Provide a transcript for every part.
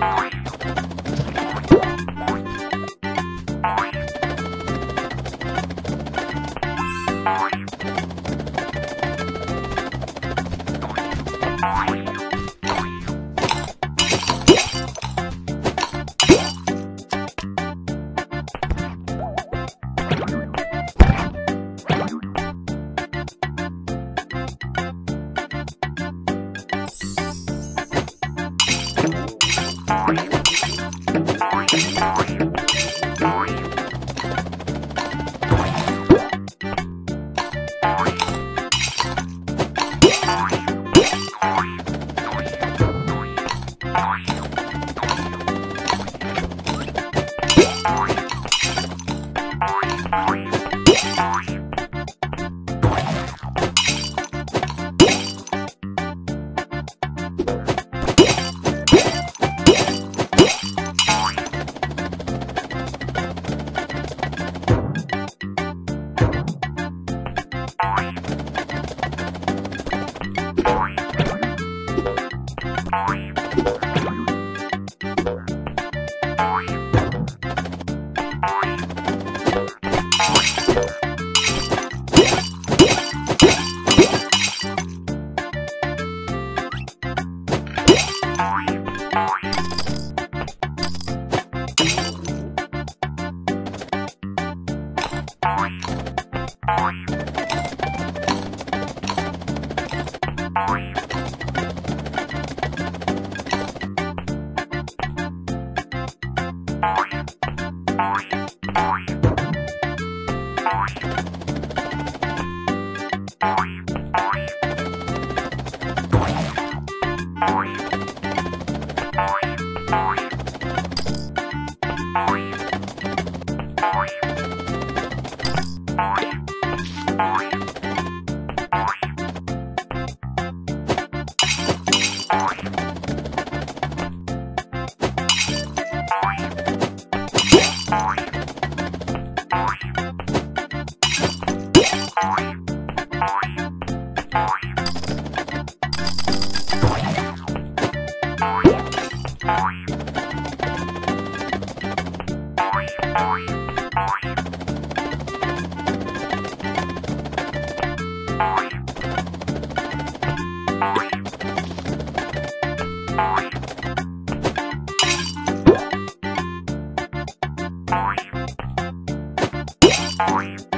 Bye. Bye. Three.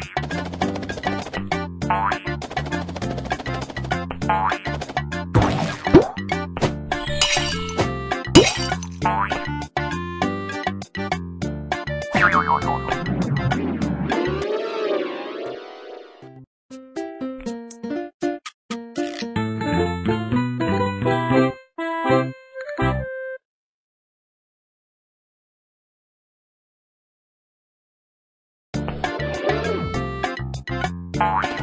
Bye. Bye.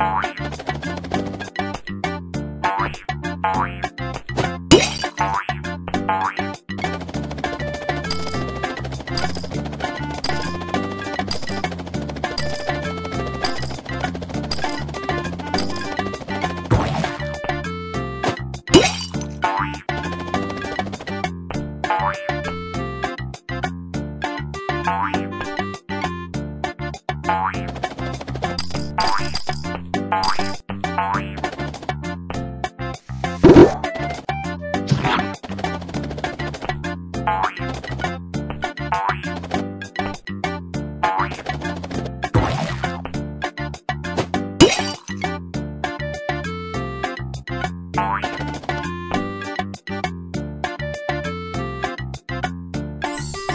Bye.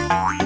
Bye.